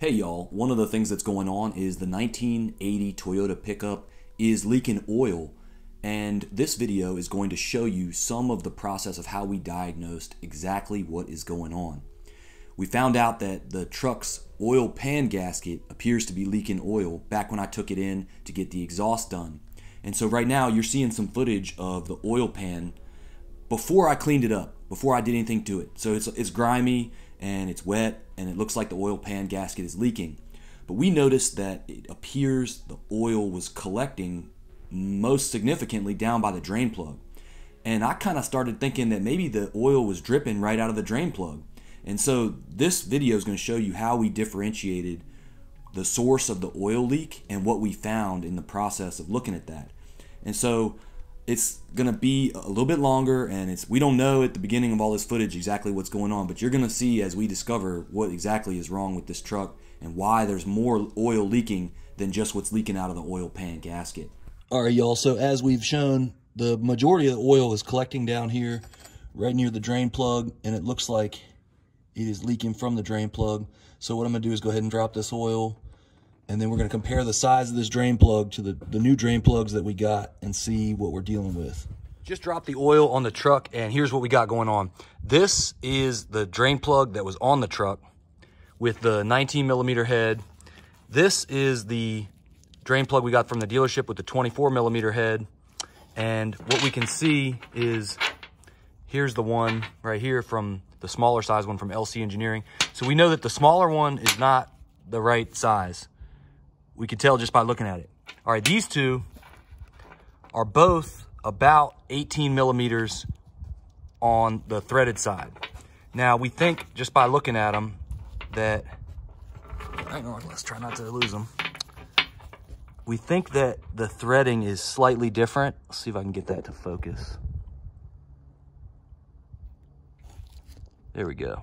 Hey y'all, one of the things that's going on is the 1980 Toyota pickup is leaking oil and this video is going to show you some of the process of how we diagnosed exactly what is going on. We found out that the truck's oil pan gasket appears to be leaking oil back when I took it in to get the exhaust done. And so right now you're seeing some footage of the oil pan before I cleaned it up, before I did anything to it. So it's, it's grimy, and it's wet and it looks like the oil pan gasket is leaking. But we noticed that it appears the oil was collecting most significantly down by the drain plug. And I kind of started thinking that maybe the oil was dripping right out of the drain plug. And so this video is going to show you how we differentiated the source of the oil leak and what we found in the process of looking at that. And so it's gonna be a little bit longer and it's we don't know at the beginning of all this footage exactly what's going on but you're gonna see as we discover what exactly is wrong with this truck and why there's more oil leaking than just what's leaking out of the oil pan gasket. All right y'all so as we've shown the majority of the oil is collecting down here right near the drain plug and it looks like it is leaking from the drain plug. So what i'm gonna do is go ahead and drop this oil and then we're going to compare the size of this drain plug to the, the new drain plugs that we got and see what we're dealing with. Just dropped the oil on the truck and here's what we got going on. This is the drain plug that was on the truck with the 19 millimeter head. This is the drain plug we got from the dealership with the 24 millimeter head. And what we can see is here's the one right here from the smaller size one from LC Engineering. So we know that the smaller one is not the right size. We can tell just by looking at it. All right, these two are both about 18 millimeters on the threaded side. Now, we think just by looking at them that, hang on, let's try not to lose them. We think that the threading is slightly different. Let's see if I can get that to focus. There we go.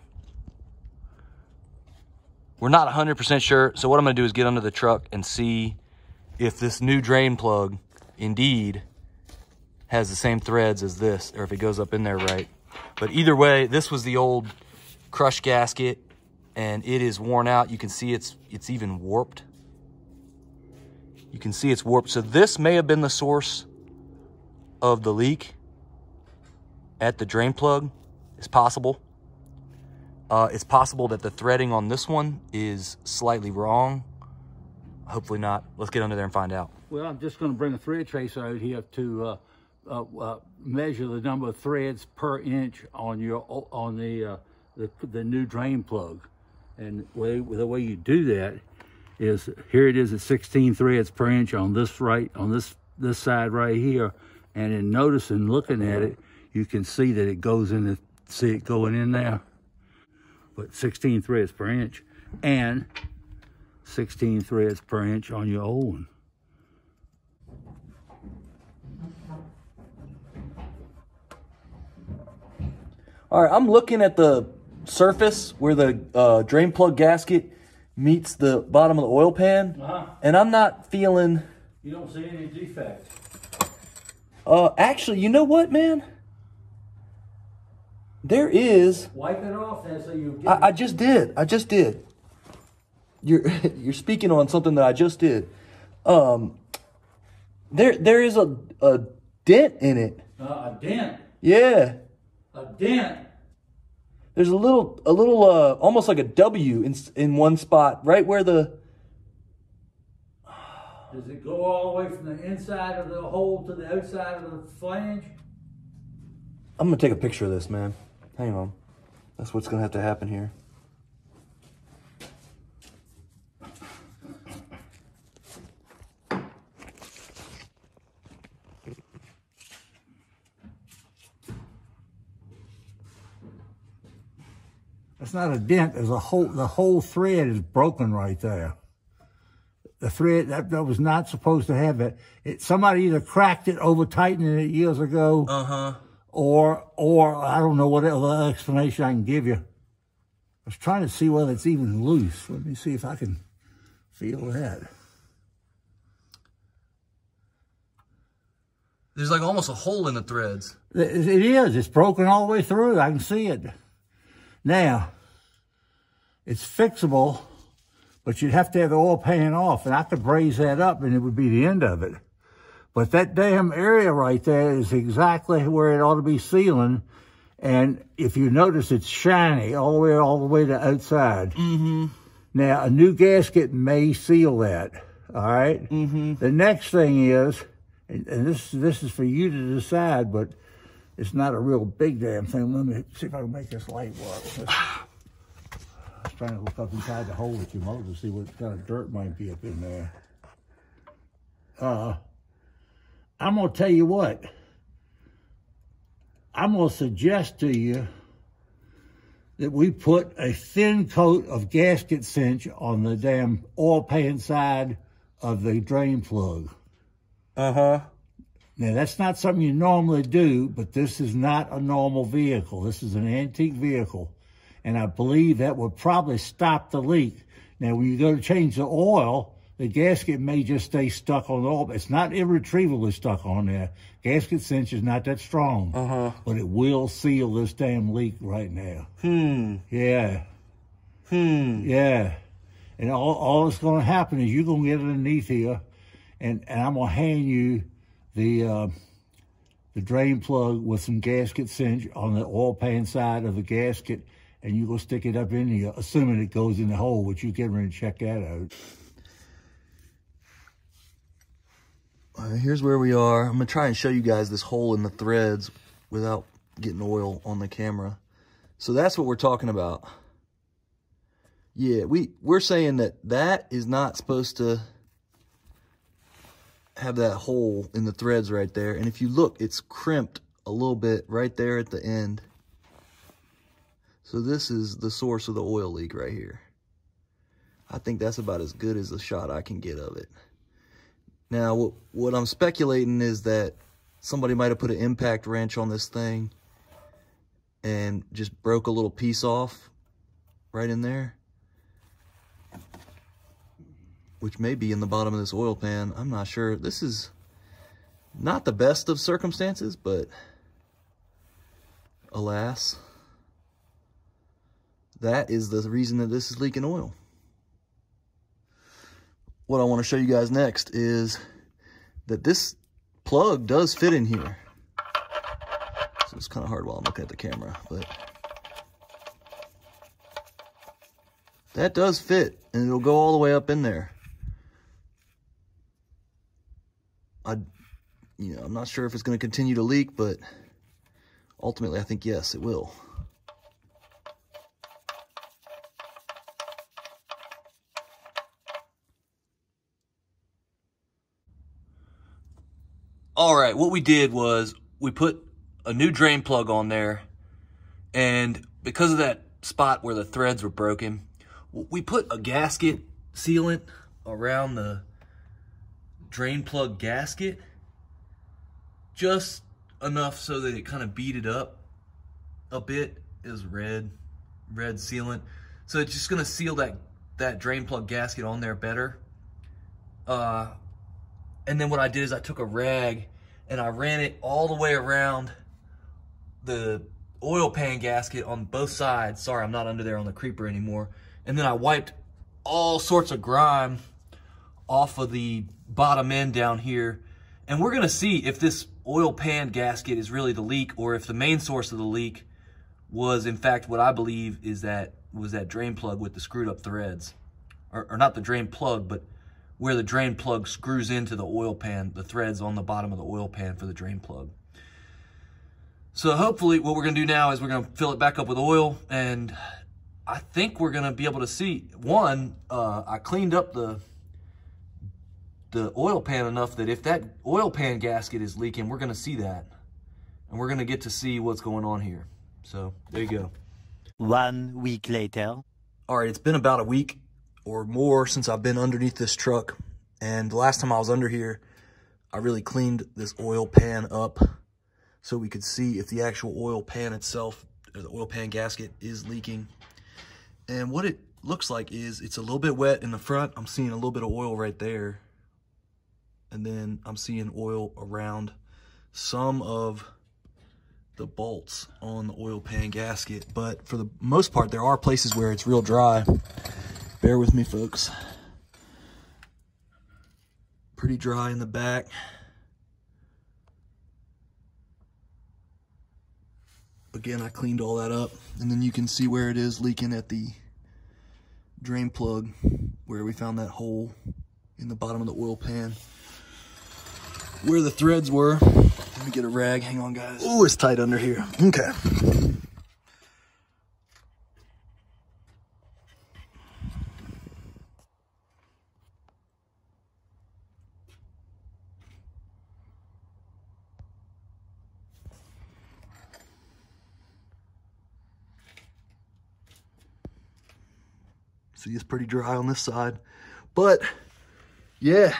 We're not 100% sure. So what I'm gonna do is get under the truck and see if this new drain plug indeed has the same threads as this, or if it goes up in there right. But either way, this was the old crush gasket and it is worn out. You can see it's, it's even warped. You can see it's warped. So this may have been the source of the leak at the drain plug. It's possible. Uh, it's possible that the threading on this one is slightly wrong. Hopefully not. Let's get under there and find out. Well, I'm just going to bring a thread tracer out here to uh, uh, uh, measure the number of threads per inch on your on the uh, the, the, new drain plug. And way, the way you do that is here it is at 16 threads per inch on this right on this this side right here. And in noticing, looking at it, you can see that it goes in the see it going in there but 16 threads per inch and 16 threads per inch on your old one. All right, I'm looking at the surface where the uh, drain plug gasket meets the bottom of the oil pan, uh -huh. and I'm not feeling... You don't see any defect. Uh, actually, you know what, man? There is. Wipe it off then so you I, I just did. I just did. You're you're speaking on something that I just did. Um there there is a a dent in it. Uh, a dent. Yeah. A dent. There's a little a little uh almost like a W in in one spot right where the Does it go all the way from the inside of the hole to the outside of the flange? I'm gonna take a picture of this, man. Hang on. That's what's going to have to happen here. It's not a dent. There's a whole, the whole thread is broken right there. The thread, that, that was not supposed to have it. it somebody either cracked it, over tightening it years ago. Uh-huh or, or I don't know what other explanation I can give you. I was trying to see whether it's even loose. Let me see if I can feel that. There's like almost a hole in the threads. It is. It's broken all the way through. I can see it. Now, it's fixable but you'd have to have the oil pan off, and I could braze that up, and it would be the end of it. But that damn area right there is exactly where it ought to be sealing. And if you notice, it's shiny all the way, all the way to outside. Mm-hmm. Now, a new gasket may seal that. All right? Mm-hmm. The next thing is, and, and this this is for you to decide, but it's not a real big damn thing. Let me see if I can make this light work. I was trying to look up inside the hole with your motor to see what kind of dirt might be up in there. Uh, I'm gonna tell you what. I'm gonna suggest to you that we put a thin coat of gasket cinch on the damn oil pan side of the drain plug. Uh-huh. Now, that's not something you normally do, but this is not a normal vehicle. This is an antique vehicle. And I believe that would probably stop the leak. Now, when you go to change the oil, the gasket may just stay stuck on the oil. It's not irretrievably stuck on there. Gasket cinch is not that strong. Uh-huh. But it will seal this damn leak right now. Hmm. Yeah. Hmm. Yeah. And all, all that's going to happen is you're going to get underneath here, and, and I'm going to hand you the uh, the drain plug with some gasket cinch on the oil pan side of the gasket, and you're going to stick it up in here, assuming it goes in the hole, which you get ready to check that out. Uh, here's where we are. I'm going to try and show you guys this hole in the threads without getting oil on the camera. So that's what we're talking about. Yeah, we, we're saying that that is not supposed to have that hole in the threads right there. And if you look, it's crimped a little bit right there at the end. So this is the source of the oil leak right here. I think that's about as good as a shot I can get of it. Now, what, I'm speculating is that somebody might have put an impact wrench on this thing and just broke a little piece off right in there which may be in the bottom of this oil pan. I'm not sure. This is not the best of circumstances, but alas, that is the reason that this is leaking oil. What I want to show you guys next is that this plug does fit in here. So it's kind of hard while I'm looking at the camera, but that does fit and it'll go all the way up in there. I, you know, I'm not sure if it's going to continue to leak, but ultimately I think yes, it will. All right, what we did was we put a new drain plug on there, and because of that spot where the threads were broken, we put a gasket sealant around the drain plug gasket just enough so that it kind of beat it up a bit is red red sealant. So it's just going to seal that that drain plug gasket on there better. Uh, and then what I did is I took a rag and I ran it all the way around the oil pan gasket on both sides sorry I'm not under there on the creeper anymore and then I wiped all sorts of grime off of the bottom end down here. And we're gonna see if this oil pan gasket is really the leak or if the main source of the leak was in fact what I believe is that was that drain plug with the screwed up threads. Or, or not the drain plug, but where the drain plug screws into the oil pan, the threads on the bottom of the oil pan for the drain plug. So hopefully what we're gonna do now is we're gonna fill it back up with oil and I think we're gonna be able to see, one, uh, I cleaned up the the oil pan enough that if that oil pan gasket is leaking, we're going to see that. And we're going to get to see what's going on here. So there you go. One week later. All right, it's been about a week or more since I've been underneath this truck. And the last time I was under here, I really cleaned this oil pan up so we could see if the actual oil pan itself, or the oil pan gasket is leaking. And what it looks like is it's a little bit wet in the front. I'm seeing a little bit of oil right there and then I'm seeing oil around some of the bolts on the oil pan gasket. But for the most part, there are places where it's real dry. Bear with me, folks. Pretty dry in the back. Again, I cleaned all that up. And then you can see where it is leaking at the drain plug where we found that hole in the bottom of the oil pan. Where the threads were. Let me get a rag. Hang on, guys. Oh, it's tight under here. Okay. See, it's pretty dry on this side. But, yeah,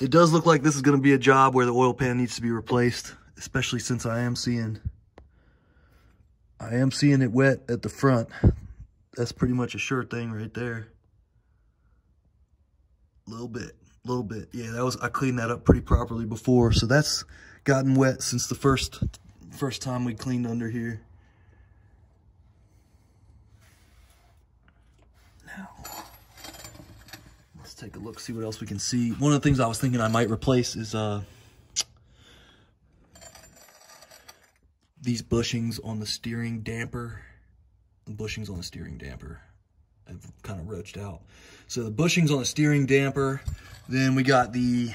it does look like this is going to be a job where the oil pan needs to be replaced, especially since I am seeing, I am seeing it wet at the front. That's pretty much a sure thing right there. A little bit, a little bit. Yeah, that was, I cleaned that up pretty properly before. So that's gotten wet since the first, first time we cleaned under here. Take a look, see what else we can see. One of the things I was thinking I might replace is uh, these bushings on the steering damper. The bushings on the steering damper have kind of roached out. So the bushings on the steering damper. Then we got the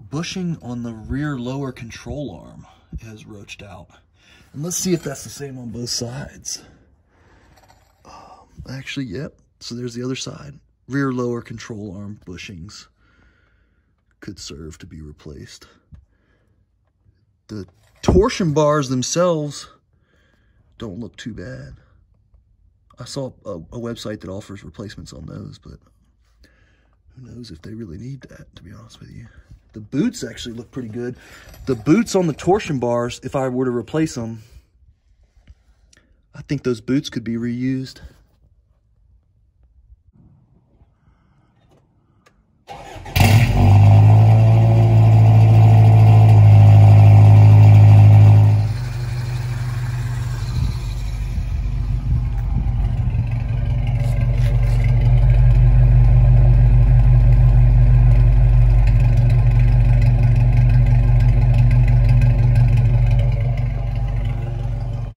bushing on the rear lower control arm has roached out. And let's see if that's the same on both sides. Um, actually, yep, so there's the other side. Rear lower control arm bushings could serve to be replaced. The torsion bars themselves don't look too bad. I saw a, a, website that offers replacements on those, but who knows if they really need that, to be honest with you. The boots actually look pretty good. The boots on the torsion bars, if I were to replace them, I think those boots could be reused.